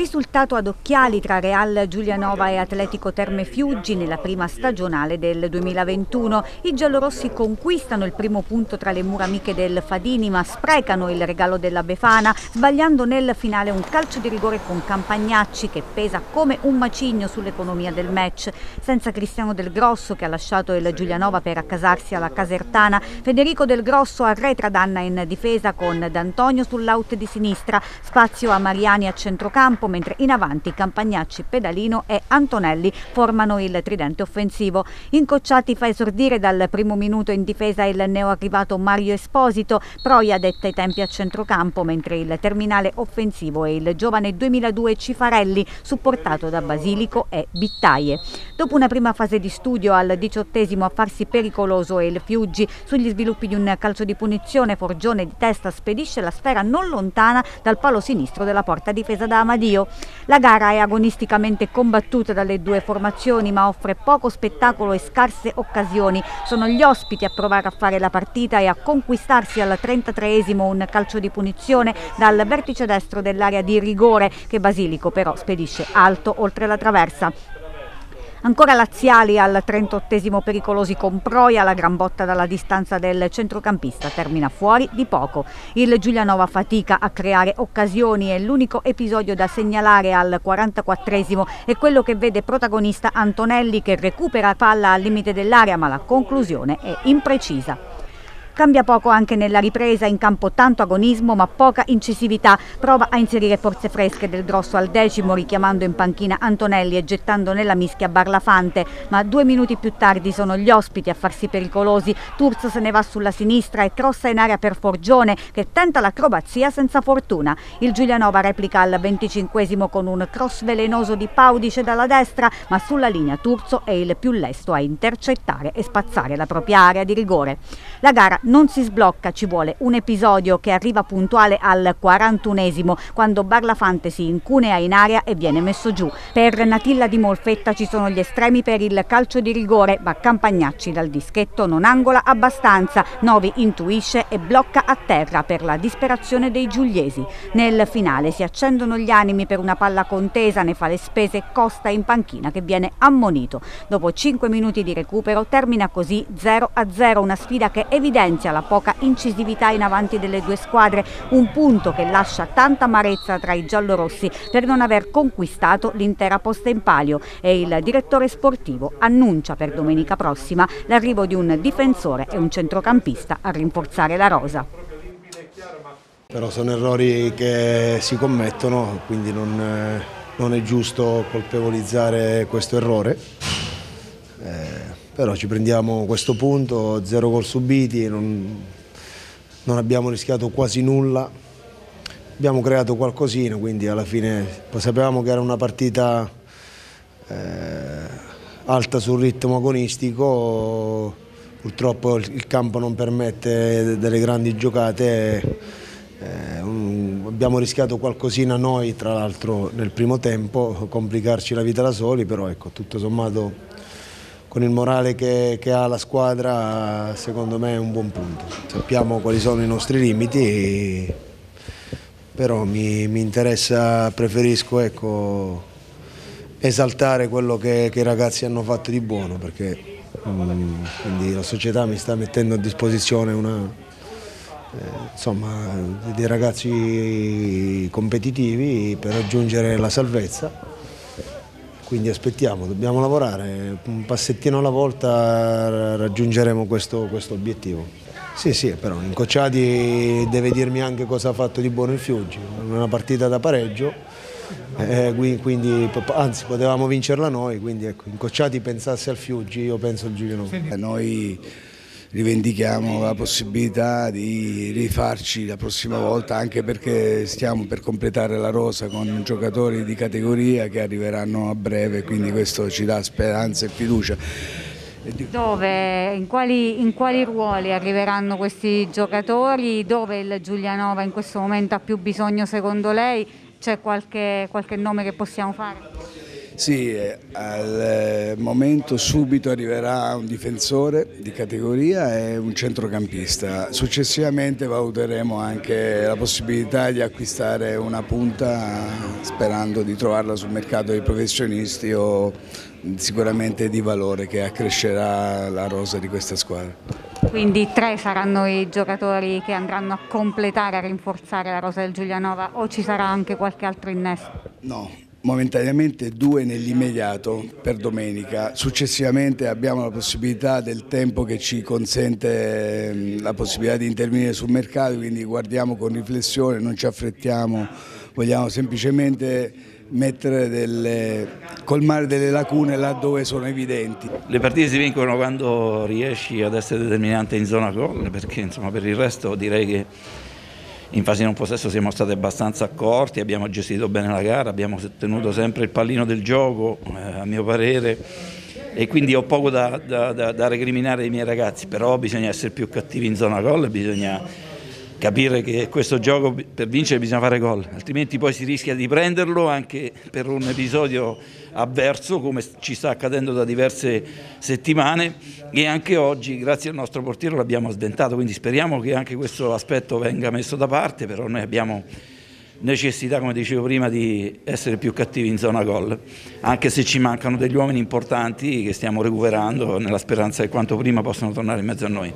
Risultato ad occhiali tra Real Giulianova e Atletico Terme Fiuggi nella prima stagionale del 2021. I giallorossi conquistano il primo punto tra le mura amiche del Fadini ma sprecano il regalo della Befana sbagliando nel finale un calcio di rigore con Campagnacci che pesa come un macigno sull'economia del match. Senza Cristiano Del Grosso che ha lasciato il Giulianova per accasarsi alla Casertana, Federico Del Grosso arretra Danna in difesa con D'Antonio sull'out di sinistra, spazio a Mariani a centrocampo campo, mentre in avanti Campagnacci, Pedalino e Antonelli formano il tridente offensivo. Incocciati fa esordire dal primo minuto in difesa il neoarrivato Mario Esposito, Proia detta i tempi a centrocampo, mentre il terminale offensivo è il giovane 2002 Cifarelli, supportato da Basilico e Bittaie. Dopo una prima fase di studio al diciottesimo a farsi pericoloso e il Fiuggi sugli sviluppi di un calcio di punizione, Forgione di testa spedisce la sfera non lontana dal palo sinistro della porta difesa da Amadio Dio. La gara è agonisticamente combattuta dalle due formazioni ma offre poco spettacolo e scarse occasioni. Sono gli ospiti a provare a fare la partita e a conquistarsi al 33esimo un calcio di punizione dal vertice destro dell'area di rigore che Basilico però spedisce alto oltre la traversa. Ancora laziali al 38 pericolosi con Proia, la gran botta dalla distanza del centrocampista termina fuori di poco. Il Giulianova fatica a creare occasioni e l'unico episodio da segnalare al 44 è quello che vede protagonista Antonelli che recupera palla al limite dell'area ma la conclusione è imprecisa. Cambia poco anche nella ripresa, in campo tanto agonismo ma poca incisività. Prova a inserire forze fresche del grosso al decimo, richiamando in panchina Antonelli e gettando nella mischia Barlafante. Ma due minuti più tardi sono gli ospiti a farsi pericolosi. Turzo se ne va sulla sinistra e crossa in aria per Forgione, che tenta l'acrobazia senza fortuna. Il Giulianova replica al venticinquesimo con un cross velenoso di Paudice dalla destra, ma sulla linea Turzo è il più lesto a intercettare e spazzare la propria area di rigore. La gara non si sblocca, ci vuole un episodio che arriva puntuale al 41esimo quando Barlafante si incunea in aria e viene messo giù. Per Natilla di Molfetta ci sono gli estremi per il calcio di rigore, ma Campagnacci dal dischetto non angola abbastanza, Novi intuisce e blocca a terra per la disperazione dei giuliesi. Nel finale si accendono gli animi per una palla contesa, ne fa le spese Costa in panchina che viene ammonito. Dopo 5 minuti di recupero termina così 0-0, una sfida che evidenzia evidenzia la poca incisività in avanti delle due squadre, un punto che lascia tanta amarezza tra i giallorossi per non aver conquistato l'intera posta in palio e il direttore sportivo annuncia per domenica prossima l'arrivo di un difensore e un centrocampista a rinforzare la rosa. Però sono errori che si commettono, quindi non, eh, non è giusto colpevolizzare questo errore. Eh, però ci prendiamo questo punto, zero gol subiti, non, non abbiamo rischiato quasi nulla, abbiamo creato qualcosina, quindi alla fine sapevamo che era una partita eh, alta sul ritmo agonistico, purtroppo il campo non permette delle grandi giocate, eh, un, abbiamo rischiato qualcosina noi tra l'altro nel primo tempo, complicarci la vita da soli, però ecco, tutto sommato con il morale che, che, ha la squadra secondo me è un buon punto. Sappiamo quali sono i nostri limiti, però mi, mi interessa, preferisco ecco, esaltare quello che, che, i ragazzi hanno fatto di buono perché um, la società mi sta mettendo a disposizione una, eh, insomma, dei ragazzi competitivi per raggiungere la salvezza quindi aspettiamo, dobbiamo lavorare, un passettino alla volta raggiungeremo questo, questo obiettivo. Sì, sì, però Incocciati deve dirmi anche cosa ha fatto di buono il Fiuggi, una partita da pareggio, eh, quindi, anzi potevamo vincerla noi, quindi ecco, Incocciati pensasse al Fiuggi, io penso al Giuliano. Noi rivendichiamo la possibilità di rifarci la prossima volta anche perché stiamo per completare la rosa con giocatori di categoria che arriveranno a breve quindi questo ci dà speranza e fiducia. Dove, in quali, in quali ruoli arriveranno questi giocatori? Dove il Giulianova in questo momento ha più bisogno secondo lei? C'è qualche, qualche nome che possiamo fare? Sì, eh, al eh, momento subito arriverà un difensore di categoria e un centrocampista. Successivamente valuteremo anche la possibilità di acquistare una punta sperando di trovarla sul mercato dei professionisti o sicuramente di valore che accrescerà la rosa di questa squadra. Quindi tre saranno i giocatori che andranno a completare, a rinforzare la rosa del Giulianova o ci sarà anche qualche altro innesto? No, momentaneamente due nell'immediato per domenica, successivamente abbiamo la possibilità del tempo che ci consente la possibilità di intervenire sul mercato, quindi guardiamo con riflessione, non ci affrettiamo, vogliamo semplicemente delle, colmare delle lacune laddove sono evidenti. Le partite si vincono quando riesci ad essere determinante in zona gol, perché insomma, per il resto direi che in fase non possesso siamo stati abbastanza accorti, abbiamo gestito bene la gara, abbiamo tenuto sempre il pallino del gioco, eh, a mio parere, e quindi ho poco da, da, da, da recriminare ai miei ragazzi, però bisogna essere più cattivi in zona gol, bisogna capire che questo gioco per vincere bisogna fare gol, altrimenti poi si rischia di prenderlo anche per un episodio avverso come ci sta accadendo da diverse settimane e anche oggi grazie al nostro portiere l'abbiamo sdentato, quindi speriamo che anche questo aspetto venga messo da parte, però noi abbiamo necessità, come dicevo prima, di essere più cattivi in zona gol, anche se ci mancano degli uomini importanti che stiamo recuperando nella speranza che quanto prima possano tornare in mezzo a noi.